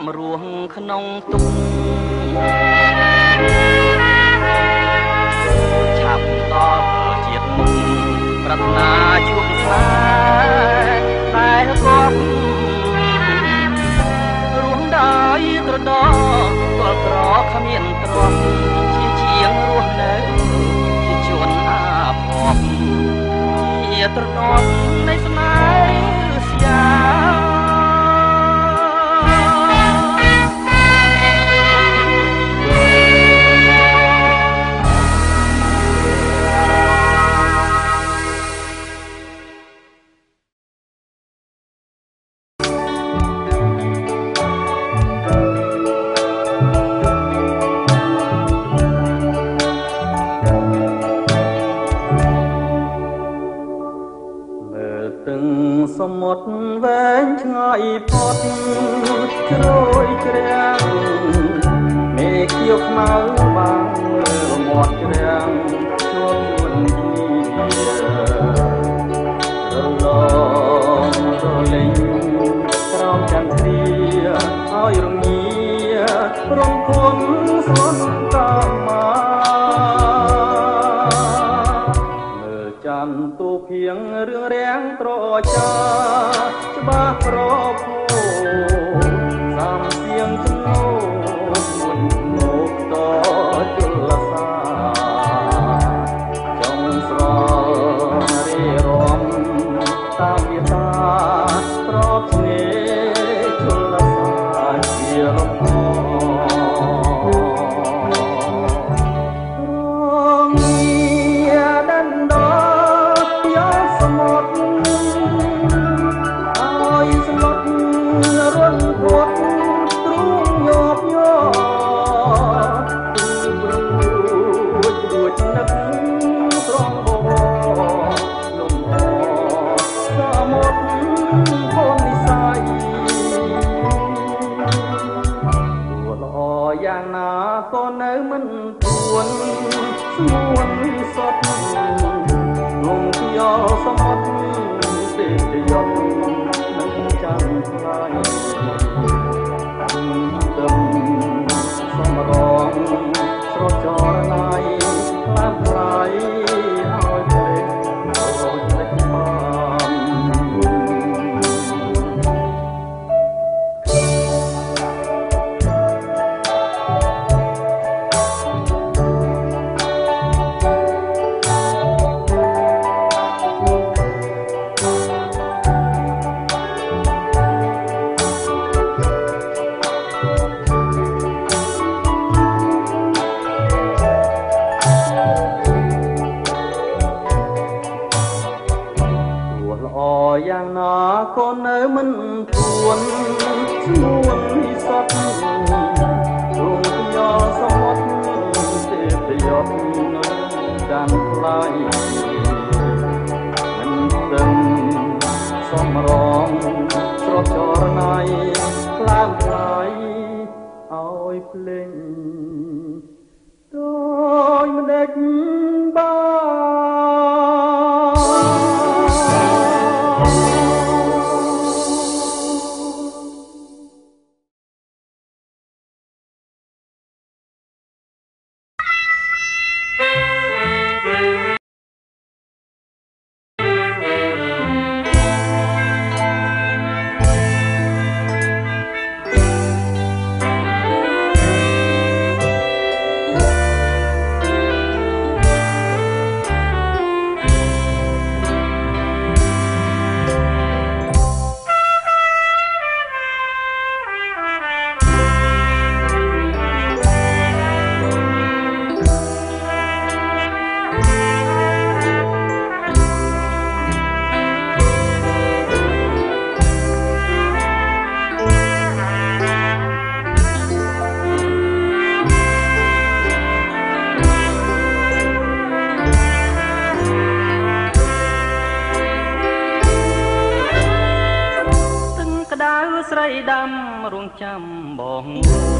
មរស់ក្នុងទុំ ទូភៀងរឿងរាំងត្រចោច្បាស់ប្រព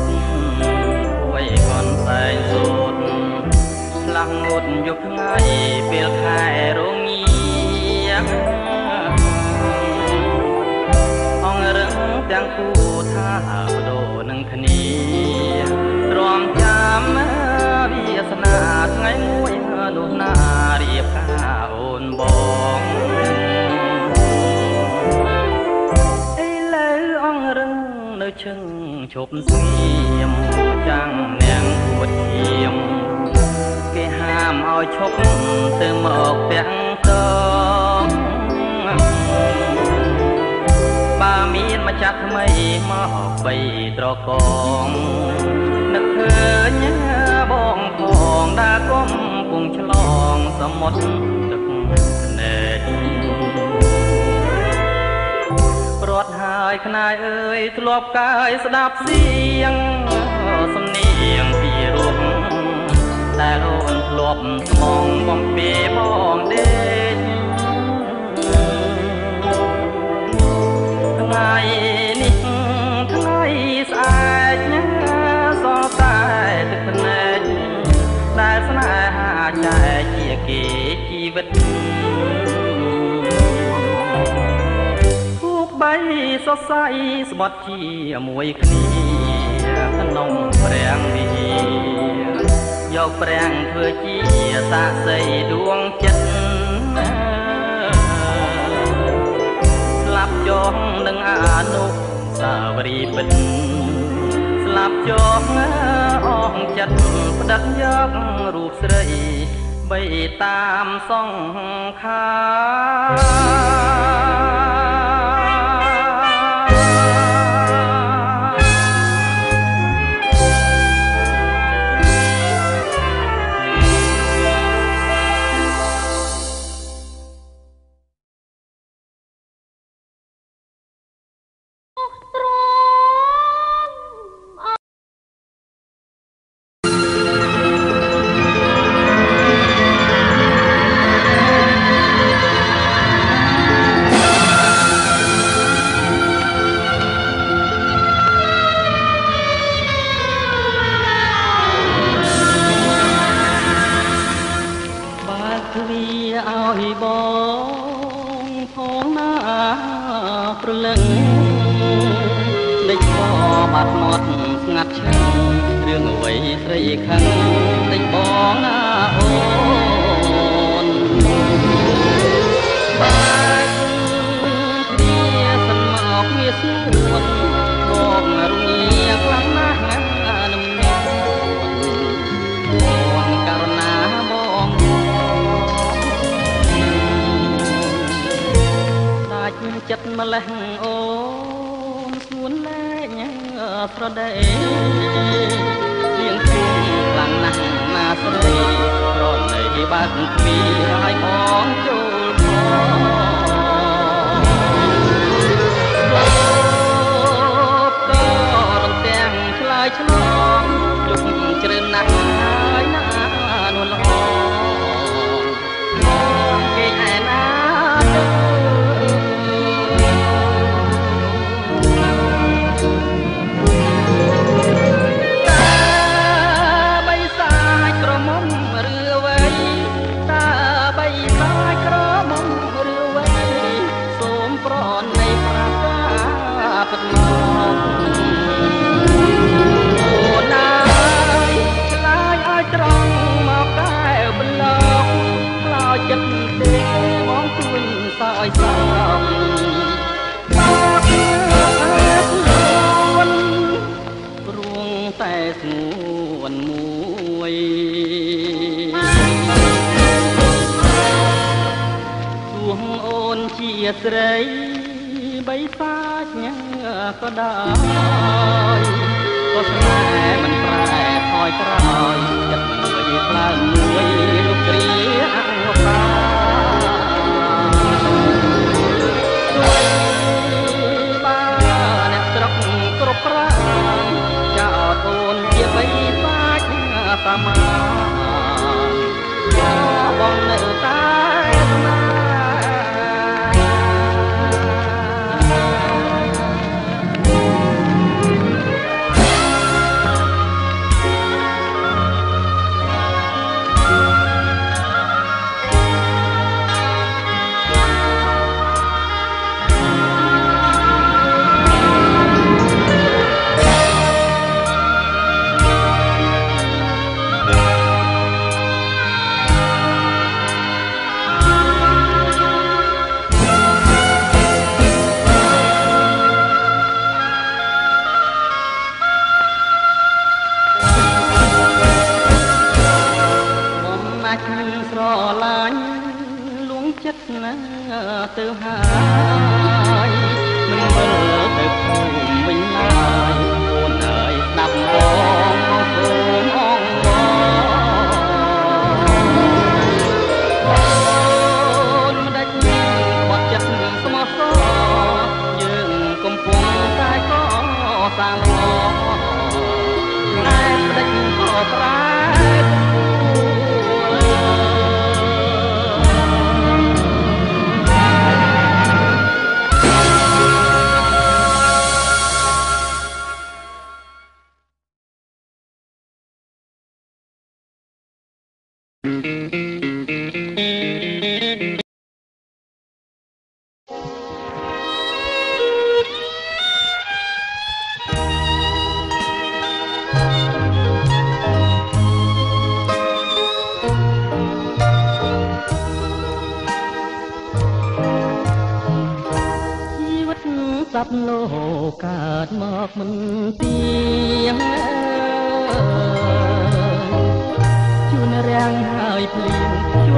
អួយកនសែងសូតផ្លាស់ងត់យប់ថ្ងៃពេលខែរងាអងរឹងទាំងគូថាបដូរនឹងគ្នារំចាំវាសនាថ្ងៃមួយនោះណារៀបការអូនបងនៅឈឹង ឈប់ស្ងៀមចាំងនាងពួតឈាមគេហាមឲ្យឈប់ទៅមកទាំងតងបើមានម្ចាស់ថ្មីមកបីត្រកងនឹកឃើញបងផងដើរគុំពុងឆ្លងសមុទ្រទឹកភ្នែក យខ្នាយអើយធ្លាប់កាយស្ដាប់សៀងសំនៀងពីរូបដែលអូនធ្លាប់ស្មងបំពេបងដេ សរសៃស្បត់ជាមួយគ្នាក្នុងព្រះវិហារយកព្រះធ្វើជាសាក្សីដួងចិត្តស្លាប់ចងនឹងអនុសាវរីយ៍ពិតស្លាប់ចងអងចិត្តផ្ដិតយករូបស្រីបីតាមសង្ខារ ស្រីបីសាច់ញ៉ាក៏ដោយក៏ស្នេហ៍មិនប្រែថយក្រោយចិត្ត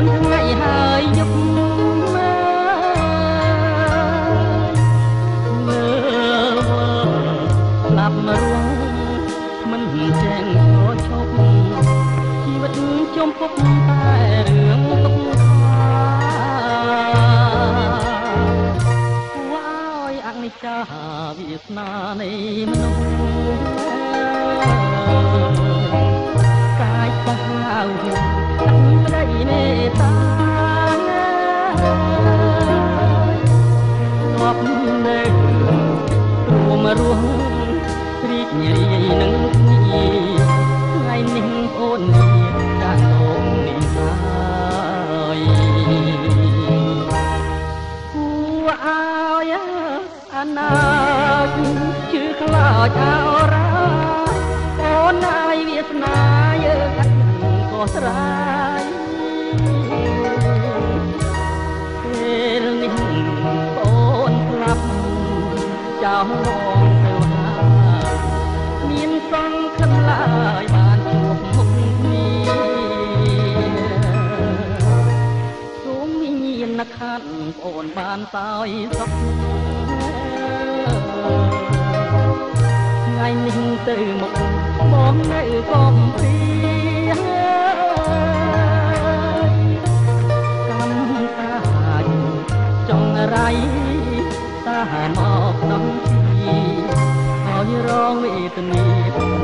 នថ្ងៃហើយយប់មើលស្លាប់មករងមិនចេញឈប់ជីវិតជុំពុកតែរឿងទុកចាវាសនានៃមនុស្ស រួមរស់រីករាយនឹងគ្នាថ្ងៃនេះអូននេះចាស់លោកនេះហើយគួរឲ្យអនាគជឿខ្លោចអរ៉ាអូនអាយវាសនាយើងអត់ក៏ស្រាយពេលនេះអូនស្លាប់ចោល នបានតើយសុខថ្ងៃនេះទៅមុខបងនៅកំពីកម្មកាចចង់រៃតាមកដំជីហើយរងវេទនា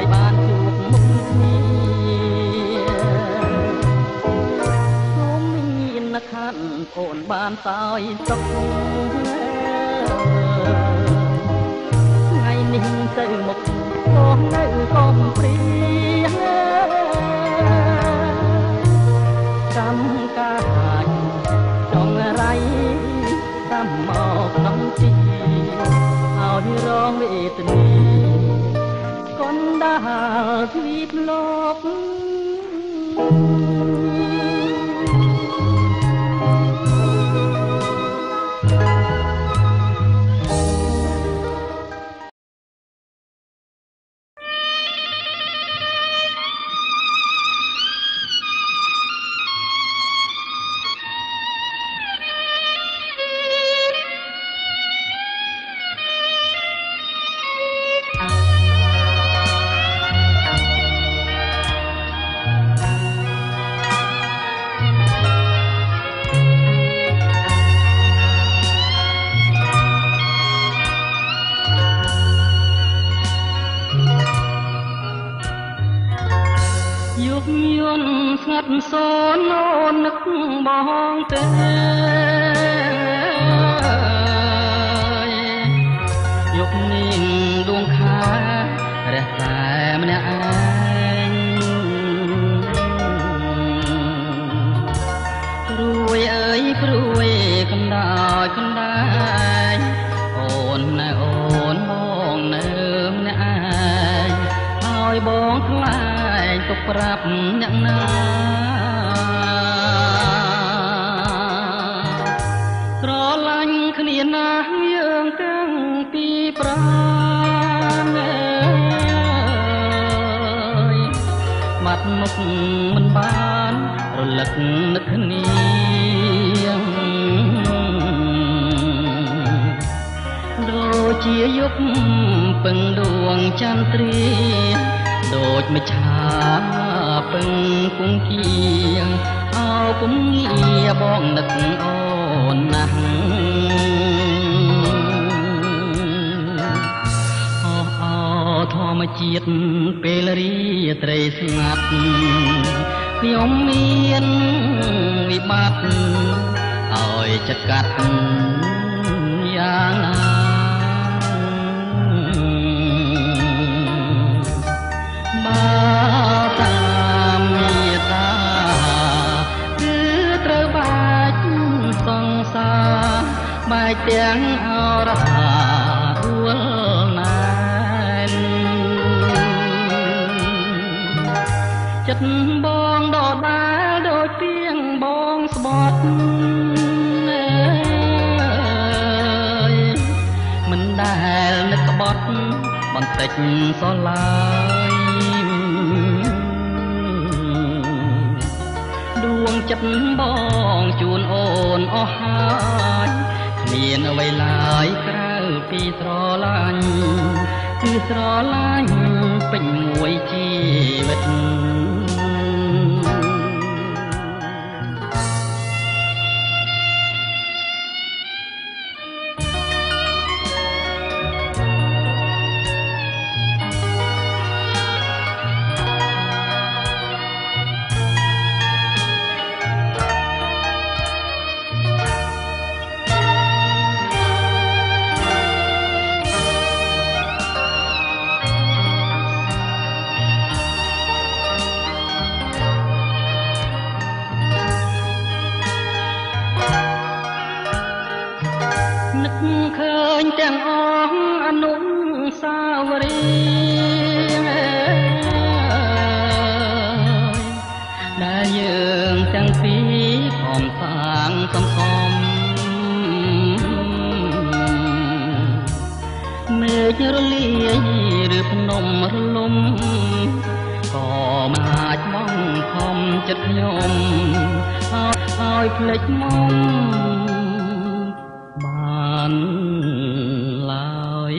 យបានជួបមុខគ្នាសូមមានខានអូនបានសោយសុខថ្ងៃនេះទៅមុខបងនៅកុំព្រាកម្មកាចចង់រៃតាមមកក្នុងទីឲ្យរងវេទនា កណ្ដាលទ្វីបលោ ត់មុខមិនបាន រលឹកនឹកគ្នាដូចជាយប់ពឹងដួងចន្ទ្រាដូចមច្ឆាពឹងគង្គៀងអោពុំងាបងនឹកអូនណាស់ ម្មជាតិពេលរាត្រីស្ងាត់ខ្ញុំមានវិបត្តិឲ្យចិត្តកាត់យ៉ាងណាបើតាមមេត្តាគឺត្រូវបាច់សង្សារបែកទាំងអរហា ចិត្តបងដដាលដូចទៀងបងស្បត់អើយមិនដែលនឹកក្បត់បន្តិចសោះឡើយដួងចិត្តបងជូនអូនអស់ហើយគ្មានអ្វីឡើយក្រៅពីស្រឡាញ់គឺស្រឡាញ់ពេញមួយជីវិត លេចមកបានឡើយ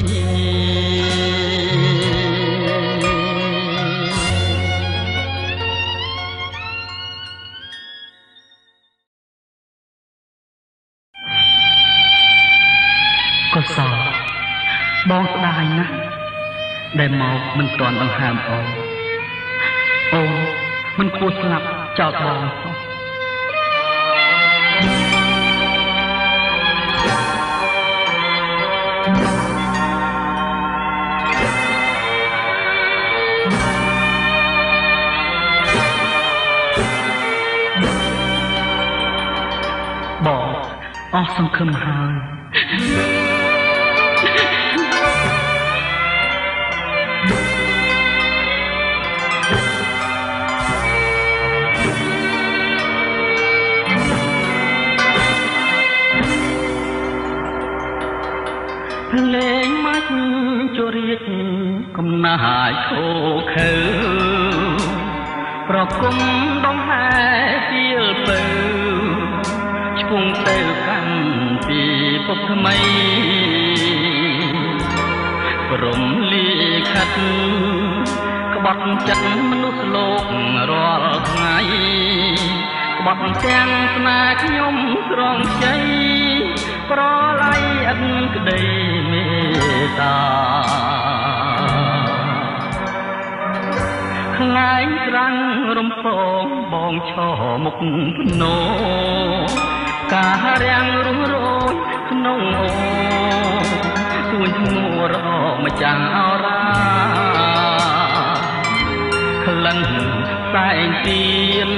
កុសលបងស្ដាយណាស់ដែលមកមិនទាន់ដង្ហើមអូនអូនមិនគួរស្លាប់ចោលបងសោះ អស់សង្ឃឹមហើយលេងមាច់ជរាជកំណាយខោខើប្រគំដងហែទៀលពើឆ្ពងទៅកាន់ ពីពុកថ្មីព្រមលីខិតក្បត់ចិត្តមនុស្សលោករាល់ថ្ងៃក្បត់ទាំងស្នេហ៍ខ្ញុំស្រងជ័យប្រឡ័យអិនក្តីមេត្តាខ្លែងត្រាំងរំពងបងឈរមុខភ្នោការរាំងរស់រយ ក្នុងអូទួញឈ្មោះរកម្ចាំងអរាក្លិនសែងទៀន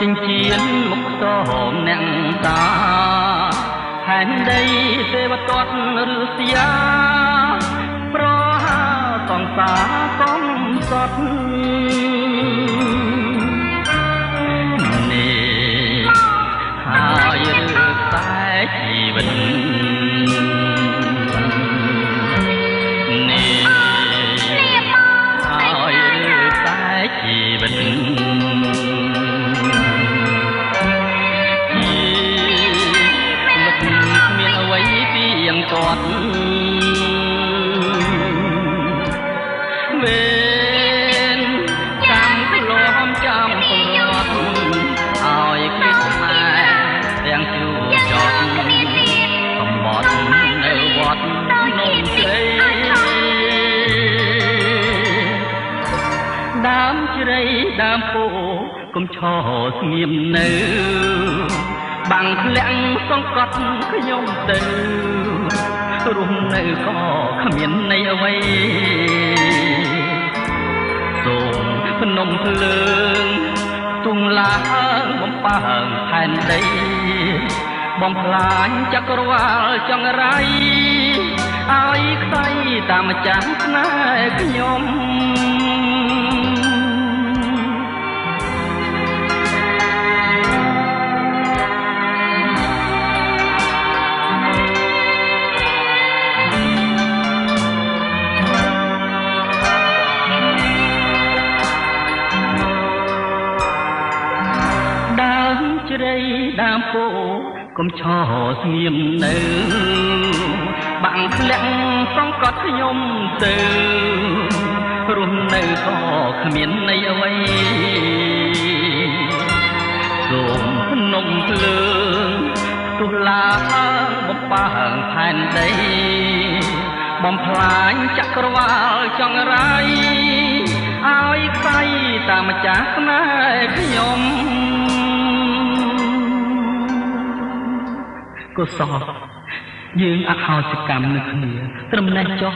ចិញ្ចៀនមុខតមអ្នកតាផែនដីទេវតតឬសយាប្រហាសង្សារកំសត់ ស្ងៀមនៅ បាំងធ្លាក់សង្កត់ខ្ញុំទៅរស់នៅក៏គ្មានន័យអ្វីសូមភ្នំភ្លើងទុំឡើងបំបើងផែនដី បំផ្លាញចក្រវាលចង្រៃឲ្យខ្សៃតាមចាស់ស្នេហ៍ខ្ញុំ ជ្រៃដើមពោកុំឈរស្ងៀមនៅបាំងធ្លាក់សង្កត់ខ្ញុំទៅរស់នៅក៏គ្មានន័យអ្វីសូមភ្នំភ្លើងទុះឡើងបំបើងផែនដីបំផ្លាញចក្រវាលចង្រៃឲ្យខ្សៃតាមម្ចាស់ស្នេហ៍ខ្ញុំ កុសលយើងអហោសកម្មនឹងគ្នាត្រឹមនេះចុះ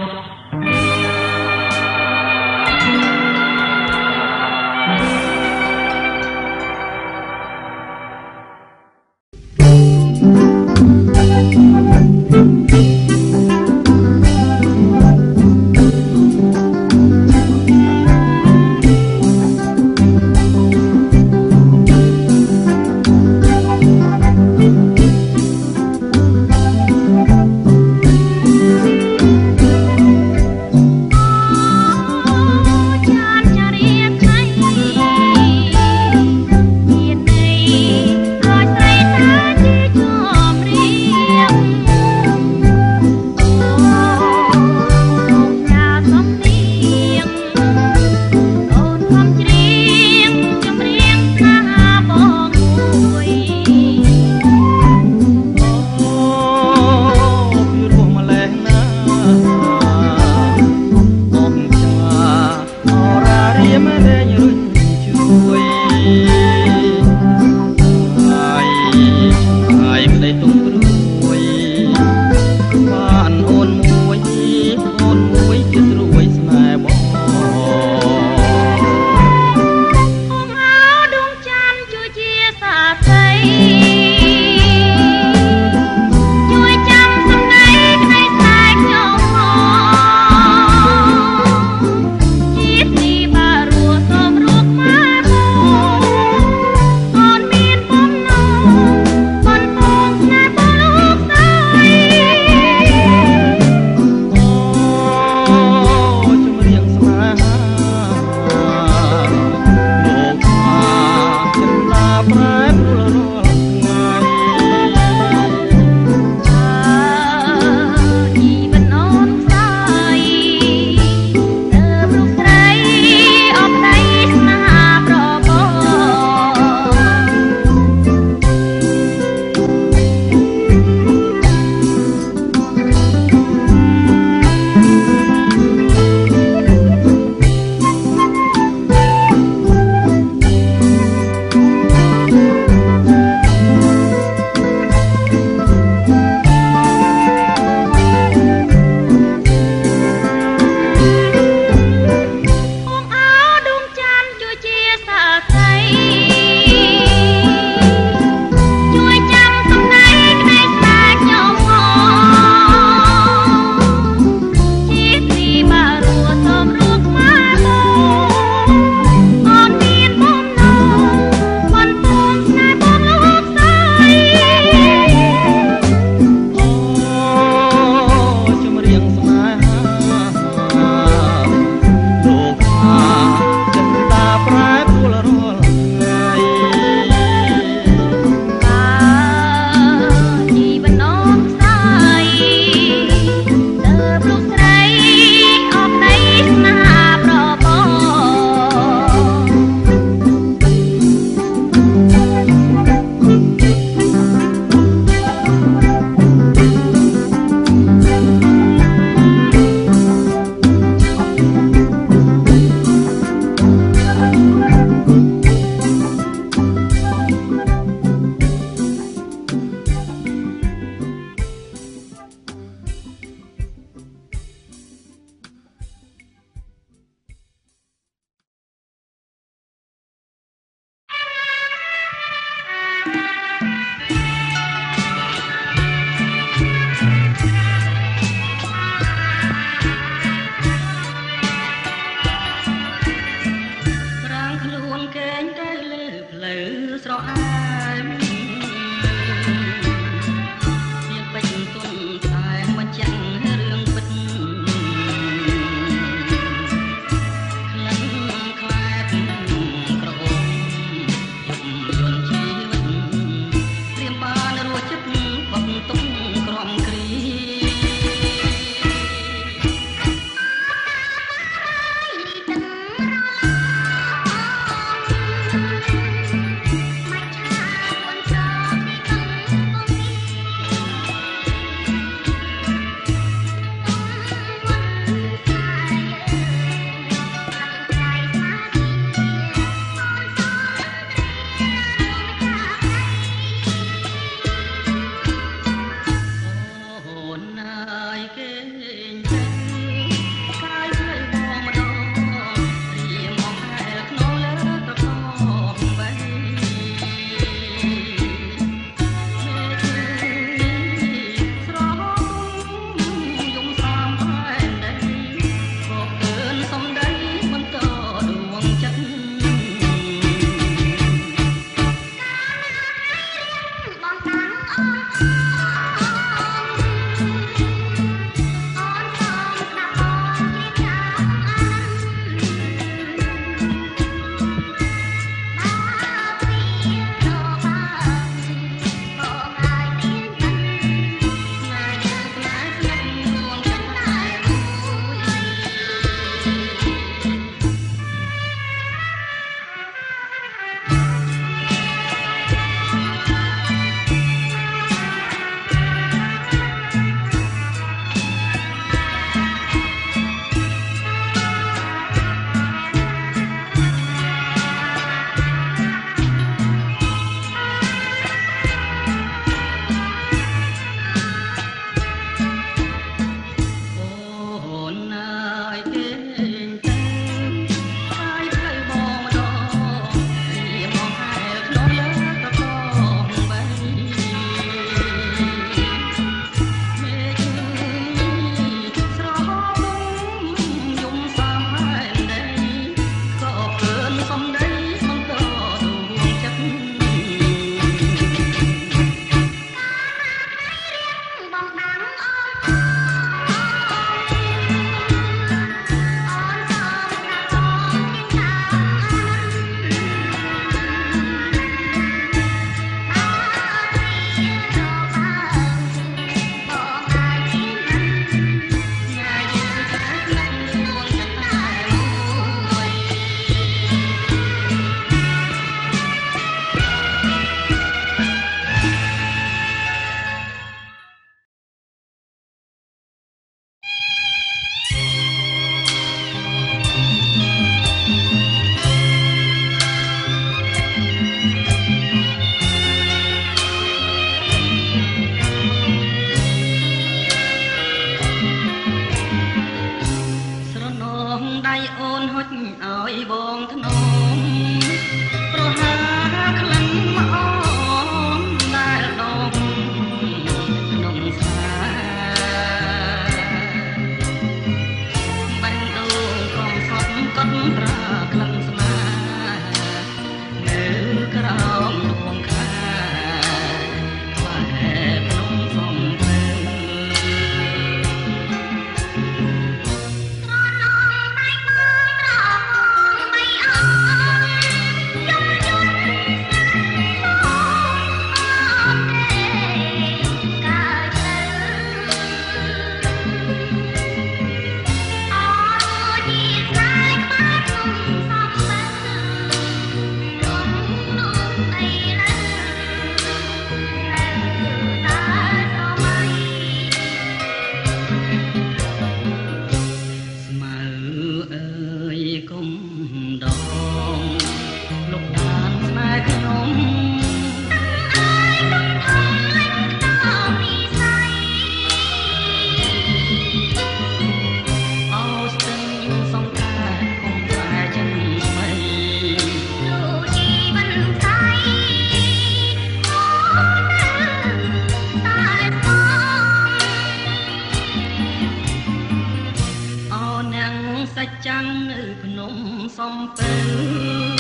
ភ្នំសំទៅ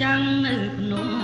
ចាំងនៅភ្នំសំពៅ